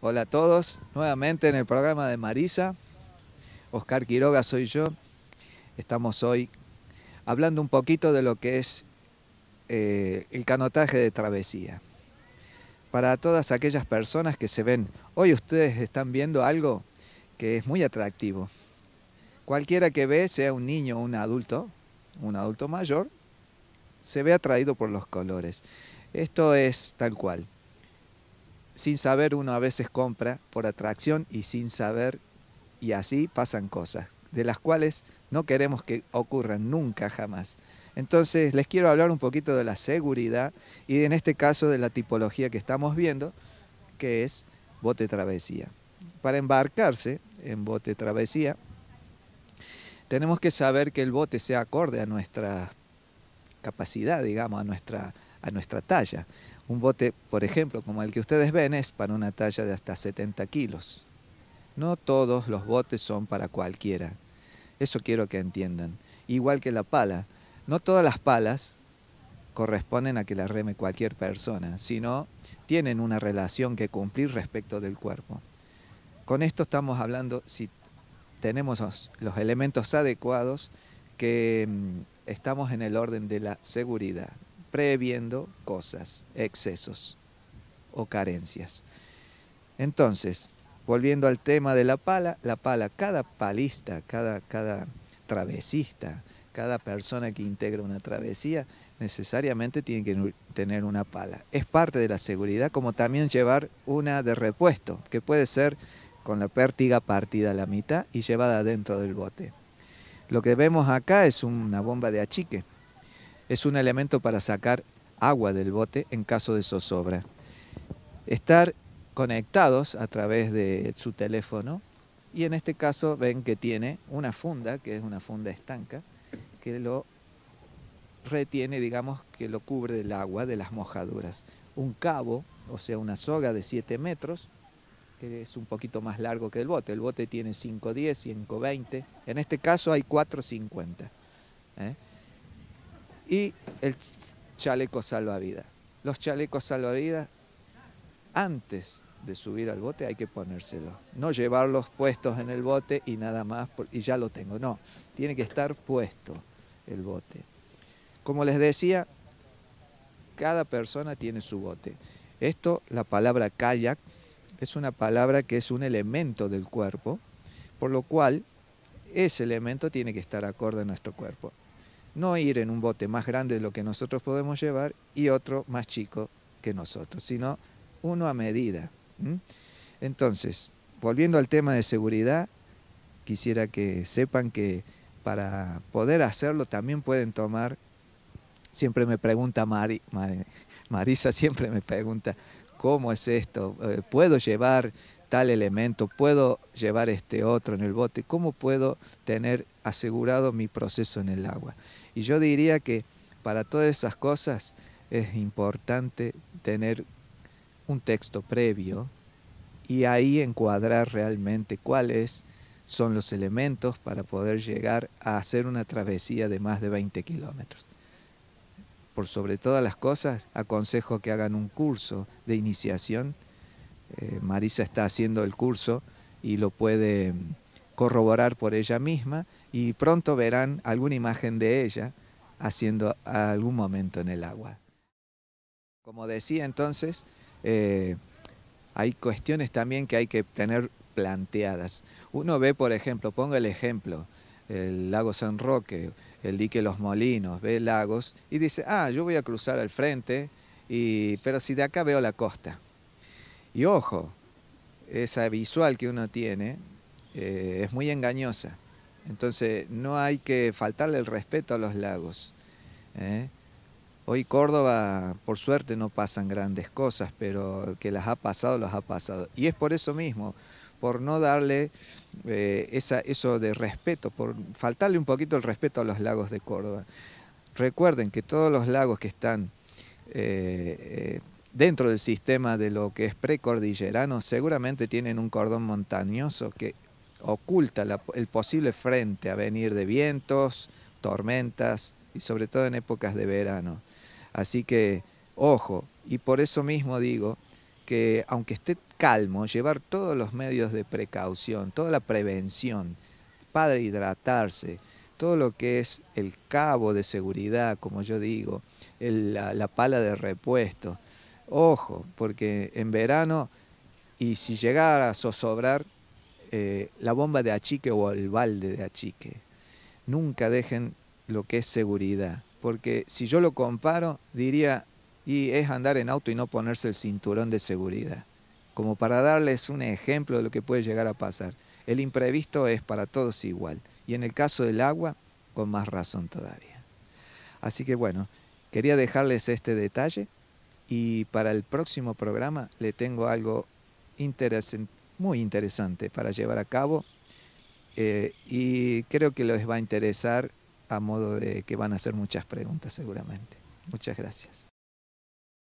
Hola a todos, nuevamente en el programa de Marisa. Oscar Quiroga soy yo. Estamos hoy hablando un poquito de lo que es eh, el canotaje de travesía. Para todas aquellas personas que se ven, hoy ustedes están viendo algo que es muy atractivo. Cualquiera que ve, sea un niño o un adulto, un adulto mayor, se ve atraído por los colores. Esto es tal cual. Sin saber uno a veces compra por atracción y sin saber y así pasan cosas, de las cuales no queremos que ocurran nunca jamás. Entonces les quiero hablar un poquito de la seguridad y en este caso de la tipología que estamos viendo, que es bote travesía. Para embarcarse en bote travesía, tenemos que saber que el bote sea acorde a nuestra capacidad, digamos, a nuestra, a nuestra talla. Un bote, por ejemplo, como el que ustedes ven, es para una talla de hasta 70 kilos. No todos los botes son para cualquiera. Eso quiero que entiendan. Igual que la pala. No todas las palas corresponden a que la reme cualquier persona, sino tienen una relación que cumplir respecto del cuerpo. Con esto estamos hablando si tenemos los elementos adecuados que mm, estamos en el orden de la seguridad, previendo cosas, excesos o carencias. Entonces, volviendo al tema de la pala, la pala, cada palista, cada, cada travesista, cada persona que integra una travesía, necesariamente tiene que tener una pala. Es parte de la seguridad, como también llevar una de repuesto, que puede ser con la pértiga partida a la mitad y llevada dentro del bote. Lo que vemos acá es una bomba de achique. Es un elemento para sacar agua del bote en caso de zozobra. Estar conectados a través de su teléfono y en este caso ven que tiene una funda, que es una funda estanca, que lo retiene, digamos, que lo cubre del agua, de las mojaduras. Un cabo, o sea, una soga de 7 metros, que es un poquito más largo que el bote. El bote tiene 5.10, 5.20, en este caso hay 4.50. ¿eh? Y el chaleco salvavidas. Los chalecos salvavidas, antes de subir al bote hay que ponérselos. No llevarlos puestos en el bote y nada más, y ya lo tengo. No, tiene que estar puesto el bote. Como les decía, cada persona tiene su bote. Esto, la palabra kayak, es una palabra que es un elemento del cuerpo, por lo cual ese elemento tiene que estar acorde a nuestro cuerpo. No ir en un bote más grande de lo que nosotros podemos llevar y otro más chico que nosotros, sino uno a medida. Entonces, volviendo al tema de seguridad, quisiera que sepan que para poder hacerlo también pueden tomar, siempre me pregunta Marisa, siempre me pregunta, ¿cómo es esto? Eh, ¿Puedo llevar tal elemento? ¿Puedo llevar este otro en el bote? ¿Cómo puedo tener asegurado mi proceso en el agua? Y yo diría que para todas esas cosas es importante tener un texto previo y ahí encuadrar realmente cuáles son los elementos para poder llegar a hacer una travesía de más de 20 kilómetros por sobre todas las cosas, aconsejo que hagan un curso de iniciación. Eh, Marisa está haciendo el curso y lo puede corroborar por ella misma y pronto verán alguna imagen de ella haciendo algún momento en el agua. Como decía entonces, eh, hay cuestiones también que hay que tener planteadas. Uno ve, por ejemplo, pongo el ejemplo, el lago San Roque, el dique Los Molinos, ve lagos y dice, ah, yo voy a cruzar al frente, y, pero si de acá veo la costa. Y ojo, esa visual que uno tiene eh, es muy engañosa. Entonces no hay que faltarle el respeto a los lagos. ¿eh? Hoy Córdoba, por suerte, no pasan grandes cosas, pero que las ha pasado, las ha pasado. Y es por eso mismo, por no darle eh, eso de respeto, por faltarle un poquito el respeto a los lagos de Córdoba. Recuerden que todos los lagos que están eh, eh, dentro del sistema de lo que es precordillerano seguramente tienen un cordón montañoso que oculta el posible frente a venir de vientos, tormentas y sobre todo en épocas de verano. Así que, ojo, y por eso mismo digo que aunque esté calmo, llevar todos los medios de precaución, toda la prevención, padre hidratarse, todo lo que es el cabo de seguridad, como yo digo, la, pala de repuesto. Ojo, porque en verano, y si llegara a zozobrar, eh, la bomba de achique o el balde de achique. Nunca dejen lo que es seguridad, porque si yo lo comparo, diría, y es andar en auto y no ponerse el cinturón de seguridad, como para darles un ejemplo de lo que puede llegar a pasar. El imprevisto es para todos igual, y en el caso del agua, con más razón todavía. Así que bueno, quería dejarles este detalle y para el próximo programa le tengo algo muy interesante para llevar a cabo eh, y creo que les va a interesar a modo de que van a hacer muchas preguntas seguramente. Muchas gracias.